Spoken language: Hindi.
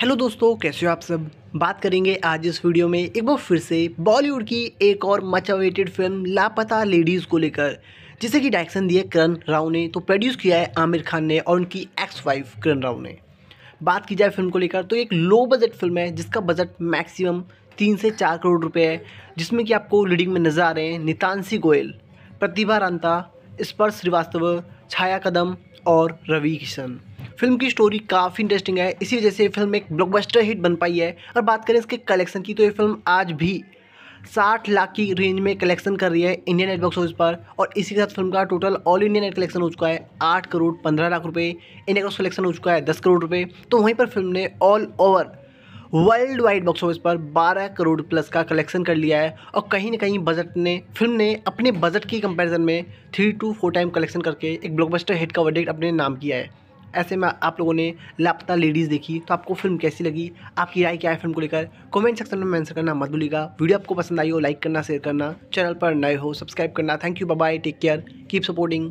हेलो दोस्तों, कैसे हो आप सब? बात करेंगे आज इस वीडियो में एक बार फिर से बॉलीवुड की एक और much awaited film Laapataa Ladies को लेकर, जिसे कि डायरेक्शन दिया करण राव ने तो प्रोड्यूस किया है आमिर खान ने और उनकी एक्स वाइफ करण राव ने। बात की जाए फ़िल्म को लेकर तो एक लो बजट फ़िल्म है, जिसका बजट मैक्सिमम तीन से चार करोड़ रुपये है, जिसमें कि आपको लीडिंग में नज़र आ रहे हैं नितानसी गोयल, प्रतिभा रांता, स्पर्श श्रीवास्तव, छाया कदम और रवि किशन। फ़िल्म की स्टोरी काफ़ी इंटरेस्टिंग है। इसी वजह से फ़िल्म एक ब्लॉकबस्टर हिट बन पाई है। और बात करें इसके कलेक्शन की तो ये फ़िल्म आज भी साठ लाख की रेंज में कलेक्शन कर रही है इंडियन नेट बॉक्स ऑफ़िस पर। और इसी के साथ फ़िल्म का total all India net collection हो चुका है आठ करोड़ पंद्रह लाख रुपए। इंडिया का कलेक्शन हो चुका है दस करोड़ रुपए। तो वहीं पर फ़िल्म ने all over world wide box office पर 12 करोड़ प्लस का कलेक्शन कर लिया है। और कहीं ना कहीं बजट ने फ़िल्म ने अपने बजट की कंपैरिजन में three two four time collection करके एक ब्लॉकबस्टर हिट का वर्डिक्ट अपने नाम किया है। ऐसे में आप लोगों ने लापता लेडीज़ देखी तो आपको फ़िल्म कैसी लगी? आपकी राय क्या है फ़िल्म को लेकर? कमेंट सेक्शन में मैंसर करना मत भूलिएगा। वीडियो आपको पसंद आई हो लाइक करना शेयर करना। चैनल पर नए हो सब्सक्राइब करना। Thank you bye take care keep supporting